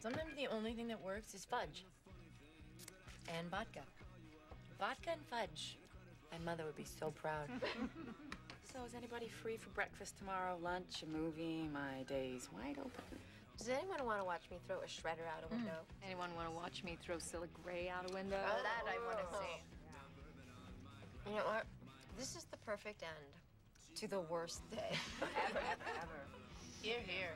Sometimes the only thing that works is fudge and vodka. Vodka and fudge. My mother would be so proud. So is anybody free for breakfast tomorrow, lunch, a movie? My day's wide open. Does anyone want to watch me throw a shredder out a hmm. window? Anyone want to watch me throw Scylla Gray out a window? Oh, that I want to oh. see. You know what? This is the perfect end to the worst day. Ever, ever. Here, here.